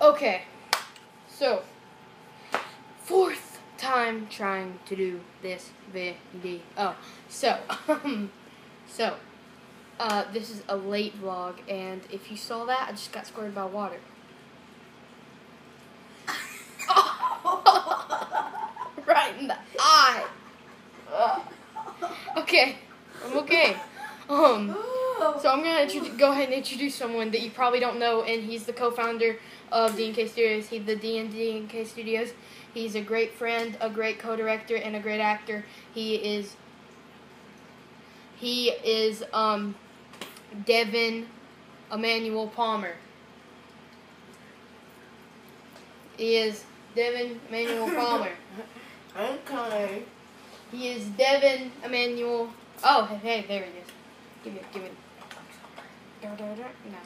Okay, so fourth time trying to do this video. Oh, so um, so uh, this is a late vlog, and if you saw that, I just got squirted by water. right in the eye. Okay, I'm okay. Um. So I'm gonna go ahead and introduce someone that you probably don't know, and he's the co-founder of D&K Studios. He's the D&D and Studios. He's a great friend, a great co-director, and a great actor. He is. He is um, Devin Emmanuel Palmer. He is Devin Emmanuel Palmer. Okay. He is Devin Emmanuel. Oh, hey, hey, there he is. Give me, give me. No.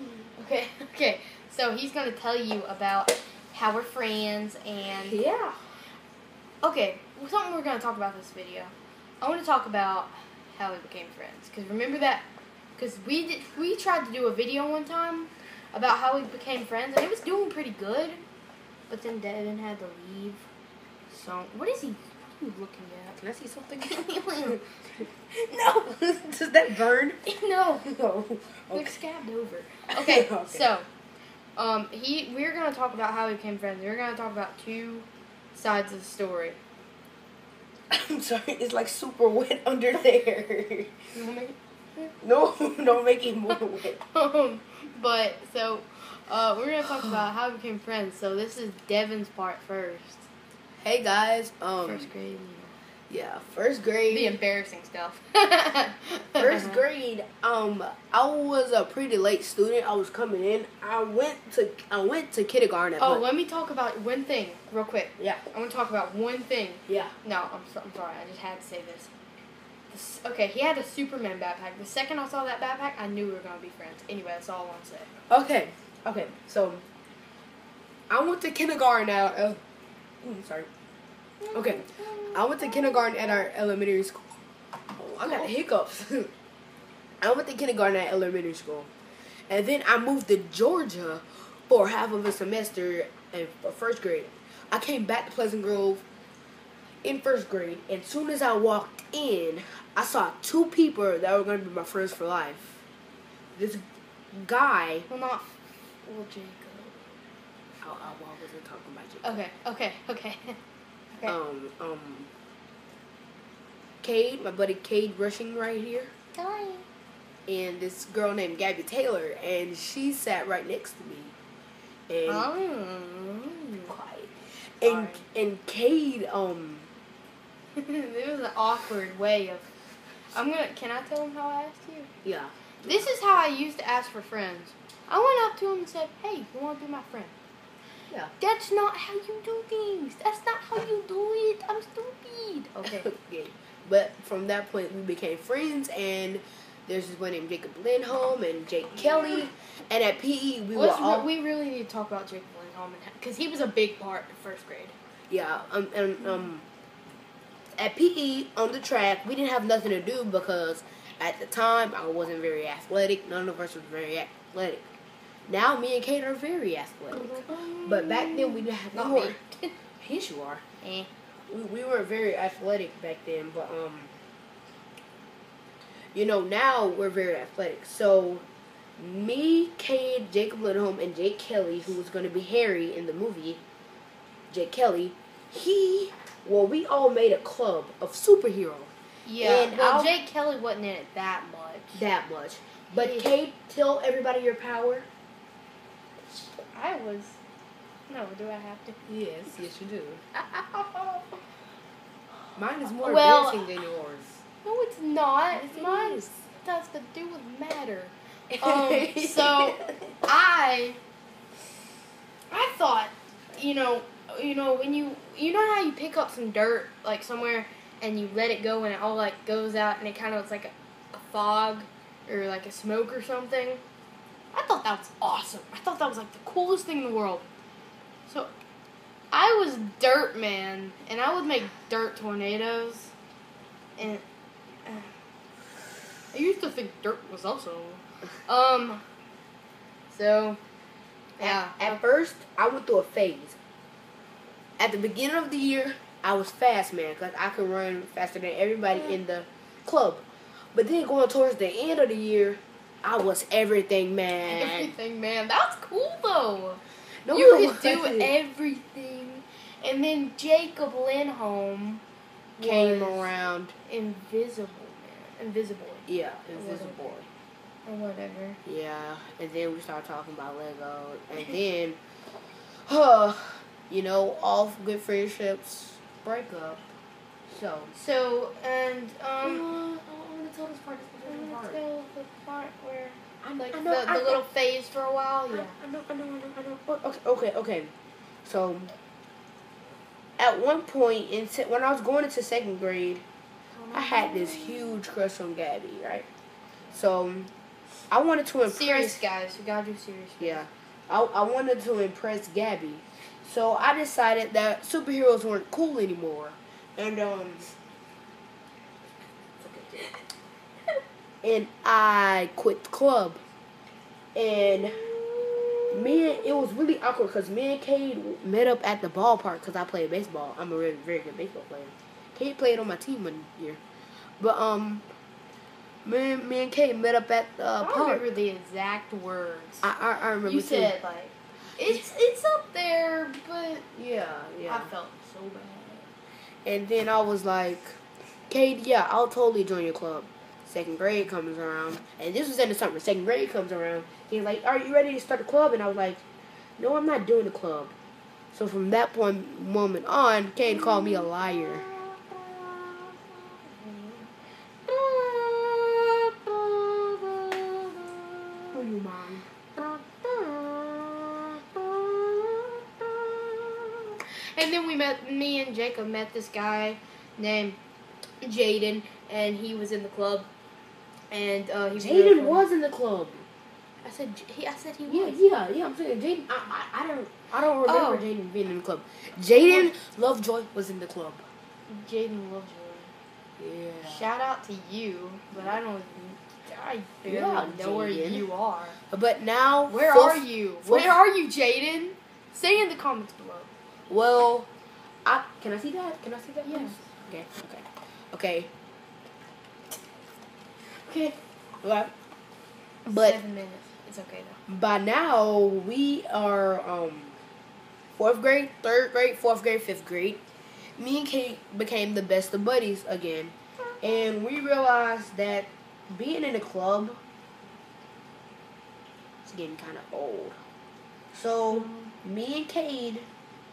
Okay, okay. So he's gonna tell you about how we're friends and Yeah. okay, well, something we're gonna talk about this video. I want to talk about how we became friends. Cause remember that? Cause we did, we tried to do a video one time about how we became friends, and it was doing pretty good. But then Devin had to leave. So what is he? What are you looking at? Can I see something? no. Does that burn? no. No. They're scabbed over. Okay, Okay. so um, he we're gonna talk about how we became friends. We're gonna talk about two sides of the story. I'm sorry. It's like super wet under there. You No, don't make it more wet. Um, but so uh, we're gonna talk about how we became friends. So this is Devin's part first. Hey guys. Um. First grade. Yeah. First grade. The grade. embarrassing stuff. First grade. Um. I was a pretty late student. I was coming in. I went to. I went to kindergarten. Oh, let me talk about one thing real quick. Yeah. I want to talk about one thing. Yeah. No, I'm, so, I'm sorry. I just had to say this. this. Okay, he had a Superman backpack. The second I saw that backpack, I knew we were gonna be friends. Anyway, that's all I want to say. Okay. Okay. So. I went to kindergarten at. Uh, ooh, sorry. Okay. I went to kindergarten at our elementary school. Oh, I got hiccups. I went to kindergarten at elementary school. And then I moved to Georgia for half of a semester in for first grade. I came back to Pleasant Grove in first grade. And soon as I walked in, I saw two people that were going to be my friends for life. This guy. Well, not. Well. I, I, I wasn't talking about you. Okay, okay, okay. okay. Um, um, Cade, my buddy Cade rushing right here. Hi. and this girl named Gabby Taylor, and she sat right next to me. And Oh. quiet. And and Cade, um, it was an awkward way of. I'm gonna. Can I tell him how I asked you? yeah, This is how I used to ask for friends. I went up to him and said, "Hey, you want to be my friend?" Yeah. That's not how you do things. That's not how you do it. I'm stupid. Okay. yeah. But from that point, we became friends, and there's this one named Jacob Lindholm and Jake Kelly, and at PE we were Let's all we really need to talk about Jacob Lindholm because he was a big part in first grade. yeah um and um at PE on the track we didn't have nothing to do because at the time I wasn't very athletic. None of us was very athletic. Now me and Cade are very athletic. But back then we didn't have Not we Yes, you are. Eh. We, we weren't very athletic back then, but um, you know now we're very athletic. So me, Cade, Jacob Lindholm, and Jake Kelly, who was going to be Harry in the movie, Jake Kelly, he, well, we all made a club of superhero. Yeah. And well, I'll- Jake Kelly wasn't in it that much. That much. But Yeah. Cade, tell everybody your power. I was. No, do I have to? Yes, yes you do. Mine is more Well- embarrassing than yours. No, it's not. It Mine is. has to do with matter. Um, so I, I thought, you know, you know when you, you know how you pick up some dirt like somewhere and you let it go and it all like goes out and it kind of looks like a, a fog or like a smoke or something. I thought that was awesome. I thought that was like the coolest thing in the world. So I was dirt man and I would make dirt tornadoes and. uh, I used to think dirt was also. Um. So. Yeah. At, at first I went through a phase. At the beginning of the year, I was fast, man, because I could run faster than everybody in the club. But then going towards the end of the year, I was everything, man. Everything, man. That's cool though. No, you could do everything. And then Jacob Lindholm Came around. invisible, man. Invisible. Yeah, invisible. Or whatever. Yeah, and then we started talking about Lego, and then, huh, you know, all good friendships break up. So, So, and, um, I want to tell this part. let's go the part where, I, like, I the, know, the I, little phase for a while, yeah. I, I know, I know, I know, I know. Okay, okay, okay. So, at one point, in se- when I was going into second grade, I had this huge crush on Gabby, right? So, I wanted to impress. Serious, guys. We gotta do serious. Yeah. I, I wanted to impress Gabby. So I decided that superheroes weren't cool anymore. And um and I quit the club. And me and it was really awkward because me and Cade met up at the ballpark because I played baseball. I'm a really very good baseball player. Cade played on my team one year. But um me, and- me and Cade met up at the I don't park. remember the exact words. I, I, I remember you too. said, like, it's, it's up there, but Yeah, yeah. I felt so bad. And then I was like, Cade, yeah, I'll totally join your club. Second grade comes around, and this was in the summer. Second grade comes around. He's like, Are you ready to start a club? And I was like, No, I'm not doing the club. So from that point moment on, Kane called me a liar. And then we met, me and Jacob met this guy named Jaden, and he was in the club. And uh, he was Jaden was in the club. I said he. I said he Yeah, was. yeah, yeah. I'm saying Jaden. I, I, I don't, I don't remember Oh. Jaden being in the club. Jaden Lovejoy was in the club. Jaden Lovejoy. Yeah. Shout out to you, but I don't. I barely Yeah, know where you are. But now, Where fourth- are you? fourth- Where are you, Jaden? Say in the comments below. Well, I can I see that? Can I see that? Yes. Okay. Okay. Okay. Okay. But, but seven minutes. It's okay though. by now we are um fourth grade, third grade, fourth grade, fifth grade. Me and Cade became the best of buddies again, and we realized that being in a club is getting kind of old. So me and Cade,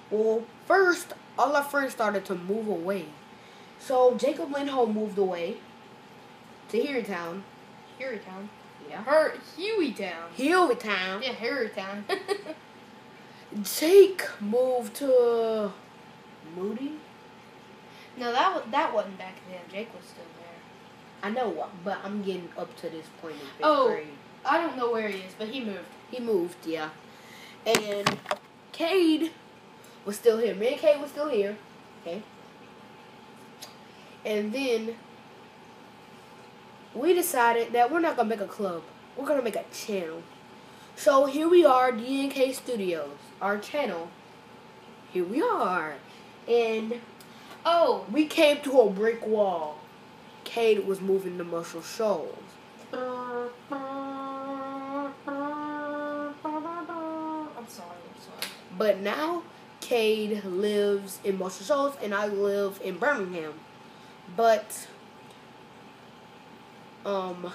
well, first all our friends started to move away. So Jacob Lindholm moved away to Harrytown. Harrytown. Yeah. Her Hueytown. Harrytown. Yeah, Harrytown. Jake moved to Moody. no, that that wasn't back then. Jake was still there. I know, what, but I'm getting up to this point in fifth Oh. grade. I don't know where he is, but he moved. He moved, yeah. And Cade was still here. Me and Cade was still here. Okay. And then we decided that we're not gonna make a club. We're gonna make a channel. So here we are, D&K Studios, our channel. Here we are. And Oh, we came to a brick wall. Cade was moving to Muscle Shoals. I'm sorry. I'm sorry. But now, Cade lives in Muscle Shoals and I live in Birmingham. But, um,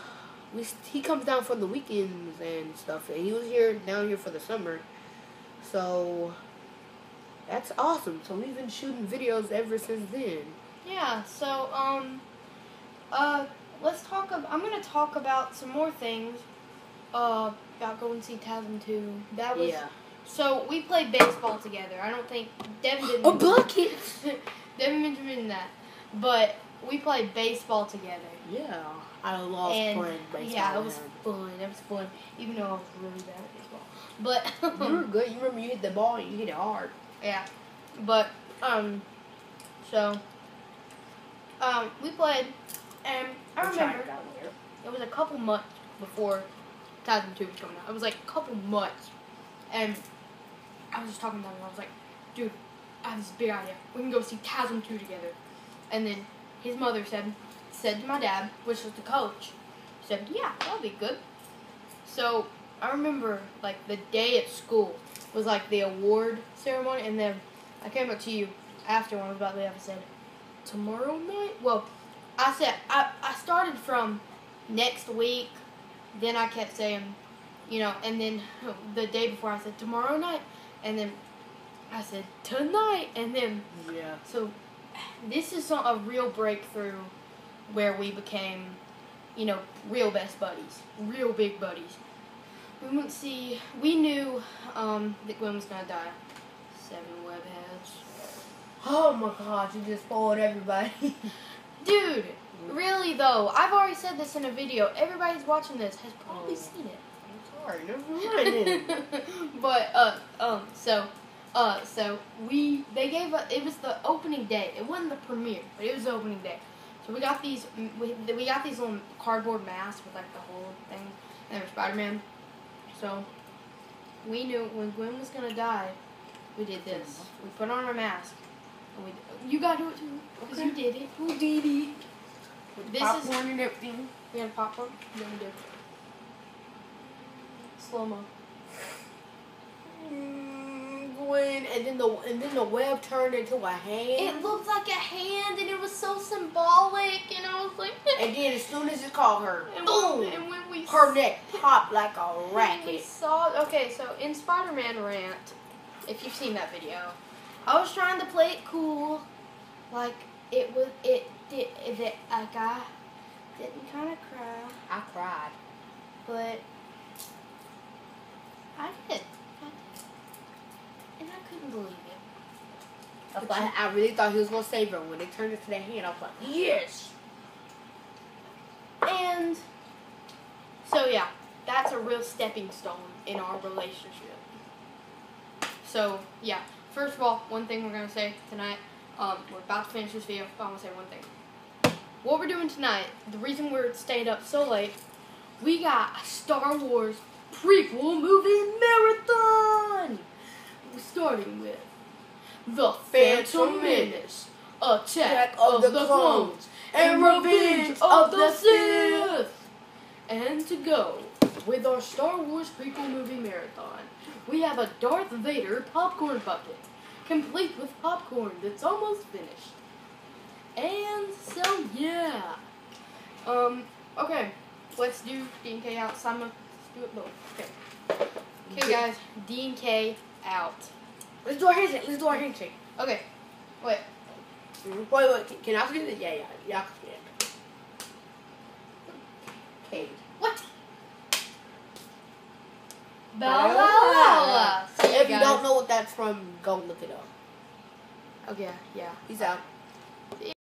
we he comes down for the weekends and stuff. And he was here down here for the summer. So, that's awesome. So we've been shooting videos ever since then. Yeah. So um, uh, let's talk. Ab- I'm gonna talk about some more things. Uh, about going to see TASM two. That was Yeah. so we played baseball together. I don't think Devin didn't. A bucket! Devin mentioned that, but we played baseball together. Yeah. I love and playing baseball. yeah, it was fun. It was fun, even though I was really bad at baseball. But You were good. You remember you hit the ball and you hit it hard. Yeah, but um, so um, we played, and I remember it was a couple months before 2002 was coming out. It was like a couple months, and I was just talking to him and I was like, dude, I have this big idea. We can go see TASM 2 together. And then his mother said, said to my dad, which was the coach, said, yeah, that'll be good. So I remember like the day at school was like the award ceremony, and then I came up to you after when I was about to leave. I said, tomorrow night. Well, I said I I started from next week. Then I kept saying, you know, and then the day before I said tomorrow night, and then I said tonight, and then Yeah. so this is some, a real breakthrough where we became, you know, real best buddies, real big buddies. We went see. We knew um, that Gwen was gonna die. Seven webheads. Oh my gosh, you just spoiled everybody. Dude, really though, I've already said this in a video. Everybody's watching this has probably Oh. seen it. I'm sorry, never mind. but uh um so uh so we they gave us it was the opening day. It wasn't the premiere, but it was the opening day. So we got these we, we got these little cardboard masks with like the whole thing and they were Spider Man. So we knew when Gwen was gonna die, we did this. We put on our mask. And we you gotta do it too because you did it. Who did it? With This is- popcorn and everything. We had popcorn. Then we did slow mo. Mm, Gwen, and then the and then the web turned into a hand. It looked like a hand, and it was so symbolic, and I was like, and then as soon as it called her, and, boom, when, and when we her neck popped like a when we saw, okay, so in Spider-Man Rant, if you've seen that video, I was trying to play it cool, like it was it did it, like I didn't kind of cry, I cried. but I did, and I couldn't believe it. I, thought- I really thought he was gonna save her when it turned into the hand. I was like, yes. And so yeah, that's a real stepping stone in our relationship. So yeah, first of all, one thing we're gonna say tonight, um, we're about to finish this video. but I want to say one thing. What we're doing tonight, the reason we're staying up so late, we got a Star Wars prequel movie marathon. Starting with the Phantom Menace, Attack of the Clones, and Revenge of the Sith. And to go with our Star Wars prequel movie marathon, we have a Darth Vader popcorn bucket, complete with popcorn that's almost finished. And so yeah, um, okay, let's do D and K out. Simon, let's do it both. Okay, okay, guys, D and K out. Let's do our handshake. Let's do our handshake. Okay, wait. Wait, wait. Can I do it? Yeah, yeah, yeah. yeah. Okay. What? Bella Bella. See If you guys. don't know what that's from, go look it up. Okay, yeah. Peace out.